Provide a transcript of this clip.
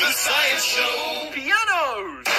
The Science Show. Pianos.